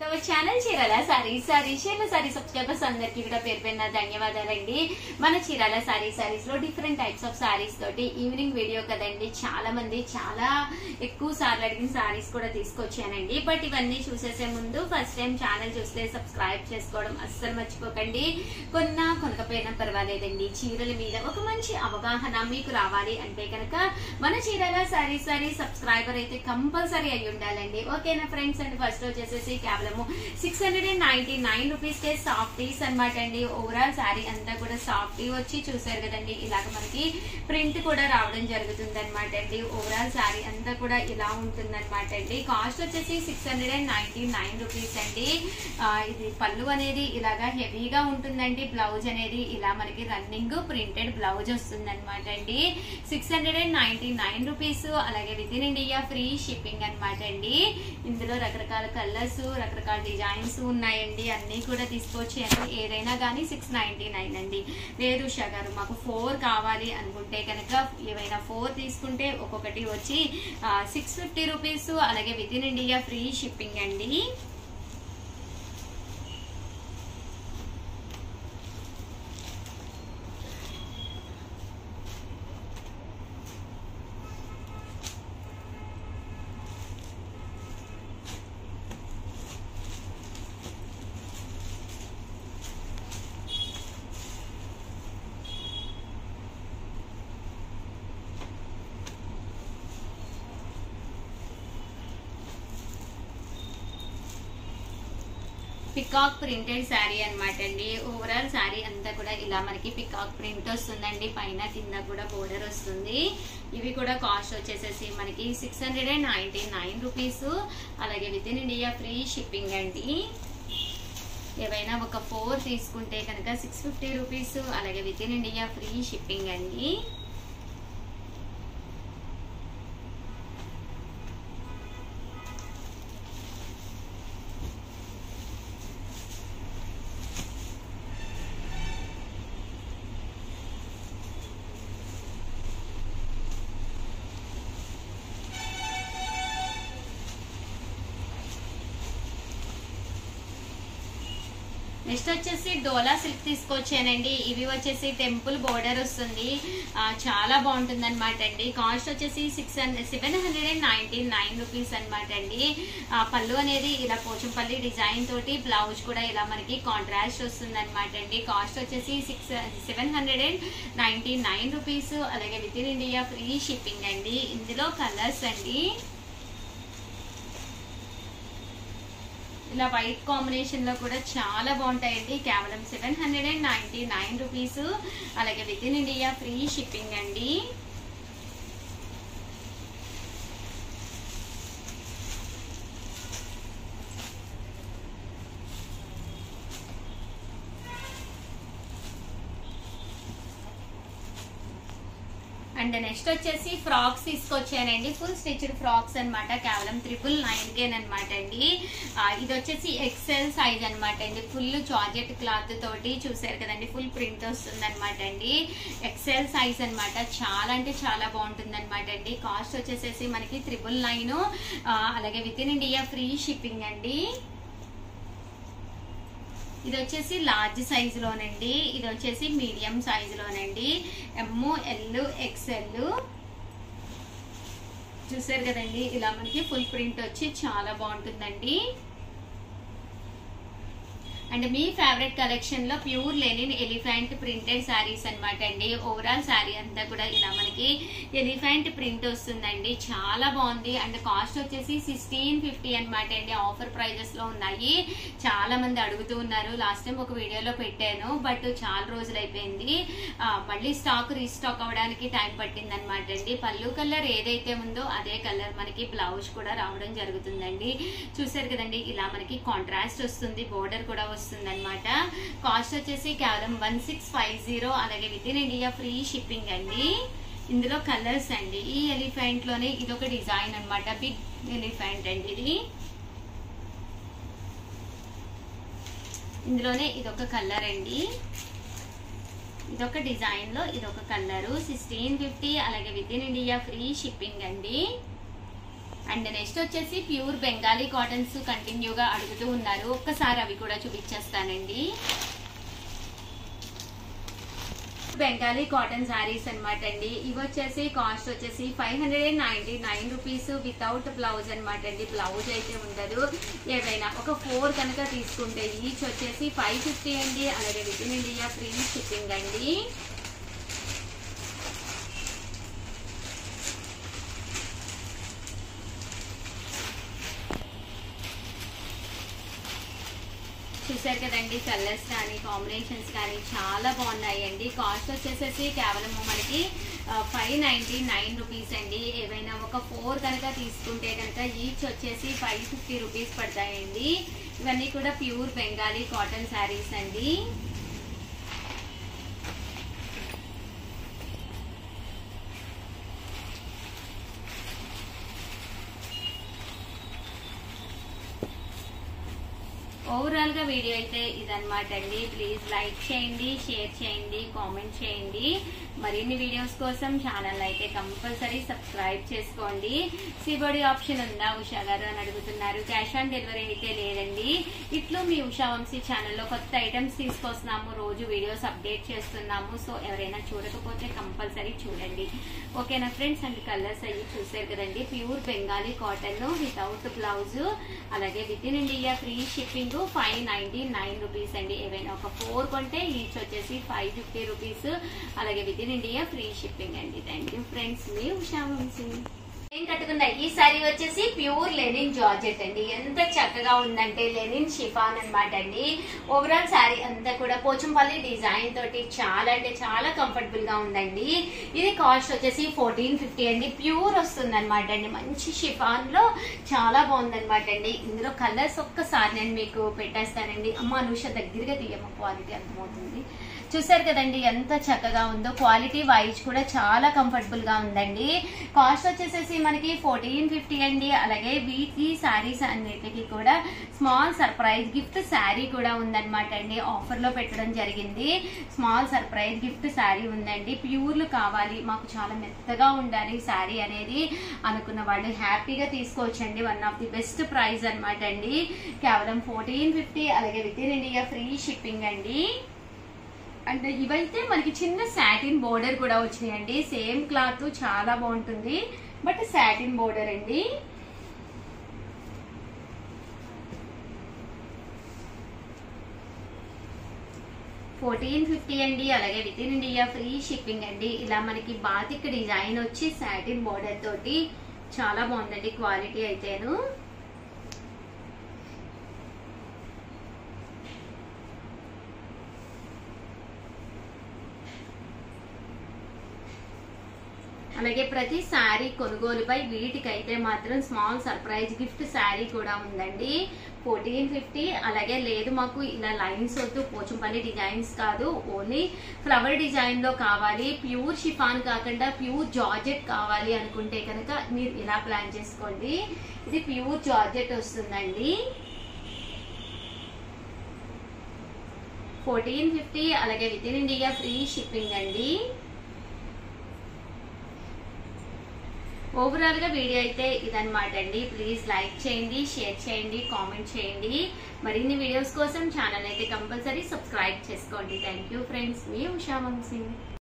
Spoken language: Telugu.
Channel Chirala sorry saree Chirala saree subscribers అందరికీ కూడా పేరు పేరున ధన్యవాదాలండి. మన చీరాల సారీ సారీస్లో డిఫరెంట్ టైప్స్ ఆఫ్ సారీస్ తోటి ఈవినింగ్ వీడియో కదండి. చాలా మంది చాలా ఎక్కువ సార్లు అడిగిన సారీస్ కూడా తీసుకొచ్చానండి. బట్ ఇవన్నీ చూసేసే ముందు ఫస్ట్ టైం ఛానల్ చూస్తే సబ్స్క్రైబ్ చేసుకోవడం అస్సలు మర్చిపోకండి. కొన్నా కొనకపోయినా పర్వాలేదండి. చీరల మీద ఒక మంచి అవగాహన మీకు రావాలి అంటే కనుక మన చీరాల సారీ సారీ సబ్స్క్రైబర్ అయితే కంపల్సరీ అయి ఉండాలండి ఓకేనా ఫ్రెండ్స్ అండ్ ఫస్ట్ వచ్చేసేసి కేవలము six hundred and ninety nine rupees K softies అనమాట అండి. ఓవరాల్ శారీ అంతా కూడా సాఫ్టీ వచ్చి చూసారు కదండి. ఇలాగ మనకి ప్రింట్ కూడా రావడం జరుగుతుంది అనమాట అండి. ఓవరాల్ శారీ అంతా కూడా ఇలా ఉంటుంది అనమాట అండి. కాస్ట్ వచ్చేసి six hundred and ninety nine rupees అండి ఇది పళ్ళు అనేది ఇలాగా హెవీగా ఉంటుందండి. బ్లౌజ్ అనేది ఇలా మనకి రన్నింగ్ ప్రింటెడ్ బ్లౌజ్ వస్తుంది అనమాట అండి. Six hundred and ninety nine rupees అలాగే within India free shipping అనమాట అండి. ఇందులో రకరకాల కలర్స్ రకరకాల డిజైన్స్ ఉన్నాయండి. అన్నీ కూడా తీసుకొచ్చేయండి ఏదైనా కానీ సిక్స్ నైంటీ నైన్ అండి. లేదు ఉషా గారు మాకు ఫోర్ కావాలి అనుకుంటే కనుక ఏవైనా ఫోర్ తీసుకుంటే ఒక్కొక్కటి వచ్చి సిక్స్ ఫిఫ్టీ రూపీస్ అలాగే within India free shipping అండి. పికాక్ ప్రింటెడ్ శారీ అనమాట అండి. ఓవరాల్ శారీ అంతా కూడా ఇలా మనకి పికాక్ ప్రింట్ వస్తుందండి. పైన కింద కూడా బోర్డర్ వస్తుంది. ఇవి కూడా కాస్ట్ వచ్చేసేసి మనకి six hundred and ninety nine rupees అలాగే within India free shipping అండి. ఏవైనా ఒక ఫోర్ తీసుకుంటే కనుక సిక్స్ ఫిఫ్టీ రూపీస్ అలాగే within India free shipping అండి. నెక్స్ట్ వచ్చేసి డోలా సిల్క్ తీసుకొచ్చానండి. ఇవి వచ్చేసి టెంపుల్ బోర్డర్ వస్తుంది. చాలా బాగుంటుంది అనమాట అండి. కాస్ట్ వచ్చేసి six hundred seven hundred and ninety nine rupees అనమాట అండి. పళ్ళు అనేది ఇలా పోచంపల్లి డిజైన్ తోటి బ్లౌజ్ కూడా ఇలా మనకి కాంట్రాస్ట్ వస్తుంది అనమాట అండి. కాస్ట్ వచ్చేసి six seven hundred and ninety nine rupees. అలాగే within India free shipping అండి. ఇందులో కలర్స్ అండి. ఇలా వైట్ కాంబినేషన్లో కూడా చాలా బాగుంటాయండి. కేవలం seven hundred and ninety nine rupees అలాగే within India free shipping అండి. అండ్ నెక్స్ట్ వచ్చేసి ఫ్రాక్స్ తీసుకొచ్చానండి. ఫుల్ స్టిచ్డ్ ఫ్రాక్స్ అన్నమాట. కేవలం త్రిపుల్ నైన్ కేన్ అనమాట అండి. ఇది వచ్చేసి ఎక్సెల్ సైజ్ అనమాట అండి. ఫుల్ జార్జెట్ క్లాత్ తోటి చూసారు కదండి. ఫుల్ ప్రింట్ వస్తుంది అనమాట అండి. ఎక్సెల్ సైజ్ అనమాట చాలా అంటే చాలా బాగుంటుంది అనమాట అండి. కాస్ట్ వచ్చేసేసి మనకి త్రిపుల్ నైన్ అలాగే within India free shipping అండి. ఇది వచ్చేసి లార్జ్ సైజులోనండి ఇది వచ్చేసి మీడియం సైజులోనండి ఎమ్ ఎల్ ఎక్స్ఎల్ చూసారు కదండి ఇలా మనకి ఫుల్ ప్రింట్ వచ్చి చాలా బాగుంటుందండి. అండ్ మీ ఫేవరెట్ కలెక్షన్లో pure linen elephant printed sarees అన్నమాట అండి. ఓవరాల్ శారీ అంతా కూడా ఇలా మనకి ఎలిఫెంట్ ప్రింట్ వస్తుందండి. చాలా బాగుంది. అండ్ కాస్ట్ వచ్చేసి సిక్స్టీన్ ఫిఫ్టీ అనమాట అండి. ఆఫర్ ప్రైజెస్లో ఉన్నాయి. చాలా మంది అడుగుతూ ఉన్నారు. లాస్ట్ టైం ఒక వీడియోలో పెట్టాను. బట్ చాలా రోజులు అయిపోయింది. మళ్ళీ స్టాక్ రీస్టాక్ అవడానికి టైం పట్టింది అనమాట అండి. పళ్ళు కలర్ ఏదైతే ఉందో అదే కలర్ మనకి బ్లౌజ్ కూడా రావడం జరుగుతుందండి. చూసారు కదండి ఇలా మనకి కాంట్రాస్ట్ వస్తుంది. బోర్డర్ కూడా వస్తుంది అనమాట కాస్ట్ వచ్చేసి కేవలం వన్ సిక్స్ ఫైవ్ జీరో అలాగే within India free shipping అండి. ఇందులో కలర్స్ అండి. ఈ ఎలిఫెంట్లోనే ఇదొక డిజైన్ అన్నమాట. బిగ్ ఎలిఫెంట్ అండి ఇది. ఇందులోనే ఇదొక కలర్ అండి. ఇదొక డిజైన్లో ఇదొక కలర్. సిక్స్టీన్ ఫిఫ్టీ అలాగే within India free shipping అండి. అండ్ నెక్స్ట్ వచ్చేసి ప్యూర్ బెంగాలీ కాటన్స్ కంటిన్యూగా అడుగుతూ ఉన్నారు. ఒక్కసారి అవి కూడా చూపించేస్తానండి. బెంగాలీ కాటన్ శారీస్ అనమాట అండి. ఇవి వచ్చేసి కాస్ట్ వచ్చేసి five hundred and ninety nine rupees without blouse అనమాట అండి. బ్లౌజ్ అయితే ఉండదు. ఏదైనా ఒక ఫోర్ కనుక తీసుకుంటే ఈచ్ వచ్చేసి ఫైవ్ ఫిఫ్టీ అండి. అలాగే within India free shipping అండి. అండి. కలర్స్ కానీ కాంబినేషన్స్ కానీ చాలా బాగున్నాయి అండి కాస్ట్ వచ్చేసేసి కేవలం మనకి ఫైవ్ నైంటీ నైన్ రూపీస్ అండి. ఏవైనా ఒక ఫోర్ కనుక తీసుకుంటే కనుక ఈచ్ వచ్చేసి ఫైవ్ ఫిఫ్టీ రూపీస్ పడతాయండి. ఇవన్నీ కూడా ప్యూర్ బెంగాలీ కాటన్ శారీస్ అండి. ఓవరాల్గా వీడియో అయితే ఇదన్నమాట అండి ప్లీజ్ లైక్ చేయండి షేర్ చేయండి కామెంట్ చేయండి. మరిన్ని వీడియోస్ కోసం ఛానల్ అయితే కంపల్సరీ సబ్స్క్రైబ్ చేసుకోండి. సిబడి ఆప్షన్ ఉందా? ఉషా గారు అని అడుగుతున్నారు. క్యాష్ ఆన్ డెలివరీ అయితే లేదండి. ఇట్లు మీ ఉషా వంశీ ఛానల్లో కొత్త ఐటమ్స్ తీసుకొస్తున్నాము. రోజు వీడియోస్ అప్డేట్ చేస్తున్నాము. సో ఎవరైనా చూడకపోతే కంపల్సరీ చూడండి. ఓకేనా ఫ్రెండ్స్? అండ్ కలర్స్ అవి చూసారు కదండి. Pure Bengali cotton without blouse. అలాగే within India free shipping five ninety nine rupees అండి. ఏవైనా ఒక ఫోర్ కొంటే ఈచ్ వచ్చేసి ఫైవ్ ఫిఫ్టీ రూపీస్ అలాగే within India free shipping అండి. థ్యాంక్ యూ ఫ్రెండ్స్ మీ ఉషా వంశీ. నేను కట్టుకున్న ఈ సారీ వచ్చేసి ప్యూర్ లెనిన్ జార్జెట్ అండి. ఎంత చక్కగా ఉందంటే లెనిన్ షిఫాన్ అనమాట అండి. ఓవరాల్ సారీ అంతా కూడా పోచంపల్లి డిజైన్ తోటి చాలా అంటే చాలా కంఫర్టబుల్గా ఉందండి. ఇది కాస్ట్ వచ్చేసి ఫోర్టీన్ ఫిఫ్టీ అండి. ప్యూర్ వస్తుంది అనమాట అండి. మంచి షిఫాన్లో చాలా బాగుందనమాట అండి. ఇందులో కలర్స్ ఒక్కసారి నేను మీకు పెట్టేస్తానండి. అమ్మ అనుష దగ్గరగా తీయమ్మ క్వాలిటీ అర్థమవుతుంది. చూసారు కదండి ఎంత చక్కగా ఉందో. క్వాలిటీ వైజ్ కూడా చాలా కంఫర్టబుల్గా ఉందండి. కాస్ట్ వచ్చేసేసి మనకి ఫోర్టీన్ ఫిఫ్టీ అండి. అలాగే వీటి శారీస్ అన్నిటికీ కూడా స్మాల్ సర్ప్రైజ్ గిఫ్ట్ శారీ కూడా ఉందన్నమాట అండి. ఆఫర్లో పెట్టడం జరిగింది. స్మాల్ సర్ప్రైజ్ గిఫ్ట్ శారీ ఉందండి. ప్యూర్లు కావాలి. మాకు చాలా మెత్తగా ఉండాలి శారీ అనేది అనుకున్న వాళ్ళు హ్యాపీగా తీసుకోవచ్చండి. One of the best price అనమాట అండి. కేవలం ఫోర్టీన్ ఫిఫ్టీ అలాగే within India free shipping అండి. అంటే ఇవైతే మనకి చిన్న సాటిన్ బోర్డర్ కూడా వచ్చినాయండి సేమ్ క్లాత్ చాలా బాగుంటుంది. బట్ సాటిన్ బోర్డర్ అండి. ఫోర్టీన్ ఫిఫ్టీ అండి. అలాగే within India free shipping అండి. ఇలా మనకి బాతిక్ డిజైన్ వచ్చి సాటిన్ బోర్డర్ తోటి చాలా బాగుందండి క్వాలిటీ అయితేను. అలాగే ప్రతి శారీ కొనుగోలుపై వీటికైతే మాత్రం స్మాల్ సర్ప్రైజ్ గిఫ్ట్ శారీ కూడా ఉందండి. ఫోర్టీన్ ఫిఫ్టీ అలాగే లేదు మాకు ఇలా లైన్స్ వద్దు పోచంపల్లి డిజైన్స్ కాదు ఓన్లీ ఫ్లవర్ డిజైన్లో కావాలి ప్యూర్ షిఫాన్ కాకుండా ప్యూర్ జార్జెట్ కావాలి అనుకుంటే కనుక మీరు ఇలా ప్లాన్ చేసుకోండి. ఇది ప్యూర్ జార్జెట్ వస్తుందండి. ఫోర్టీన్ ఫిఫ్టీ అలాగే within India free shipping అండి. ఓవరాల్గా వీడియో అయితే ఇదన్నమాట అండి. ప్లీజ్ లైక్ చేయండి షేర్ చేయండి కామెంట్ చేయండి. మరిన్ని వీడియోస్ కోసం ఛానల్ అయితే కంపల్సరీ సబ్స్క్రైబ్ చేసుకోండి. థ్యాంక్ యూ ఫ్రెండ్స్ మీ ఉషా వంశీ